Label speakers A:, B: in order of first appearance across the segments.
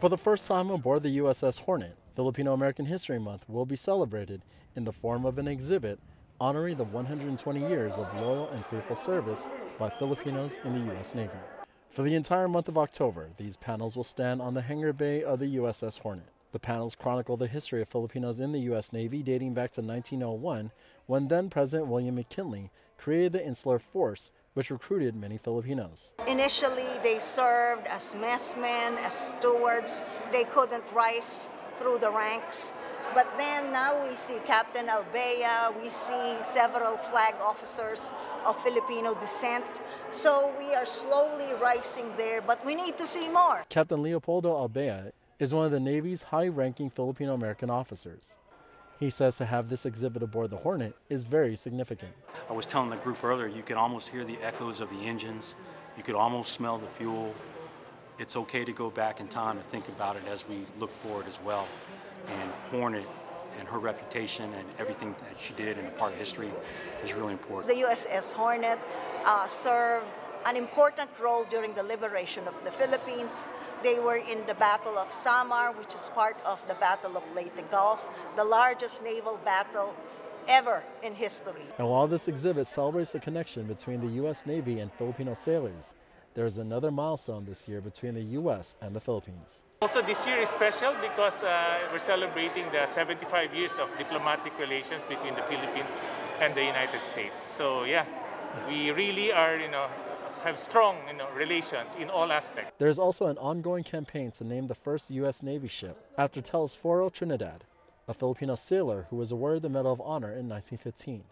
A: For the first time aboard the USS Hornet, Filipino American History Month will be celebrated in the form of an exhibit honoring the 120 years of loyal and faithful service by Filipinos in the U.S. Navy. For the entire month of October, these panels will stand on the hangar bay of the USS Hornet. The panels chronicle the history of Filipinos in the U.S. Navy dating back to 1901 when then President William McKinley created the Insular Force, which recruited many Filipinos.
B: Initially, they served as messmen, as stewards. They couldn't rise through the ranks. But then now we see Captain Albea, we see several flag officers of Filipino descent. So we are slowly rising there, but we need to see more.
A: Captain Leopoldo Albea is one of the Navy's high ranking Filipino American officers. He says to have this exhibit aboard the Hornet is very significant.
C: I was telling the group earlier, you could almost hear the echoes of the engines. You could almost smell the fuel. It's okay to go back in time and think about it as we look forward as well. And Hornet and her reputation and everything that she did and a part of history is really important.
B: The USS Hornet uh, served an important role during the liberation of the Philippines. They were in the Battle of Samar, which is part of the Battle of Leyte Gulf, the largest naval battle ever in history.
A: And while this exhibit celebrates the connection between the U.S. Navy and Filipino sailors, there is another milestone this year between the U.S. and the Philippines.
D: Also, this year is special because uh, we're celebrating the 75 years of diplomatic relations between the Philippines and the United States. So, yeah, we really are, you know, have strong you know, relations in all aspects.
A: There is also an ongoing campaign to name the first U.S. Navy ship after Telesforo Trinidad, a Filipino sailor who was awarded the Medal of Honor in 1915.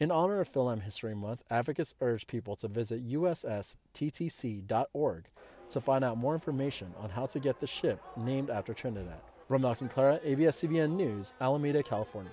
A: In honor of Philam History Month, advocates urge people to visit ussttc.org to find out more information on how to get the ship named after Trinidad. From Rommel Conclara, ABS-CBN News, Alameda, California.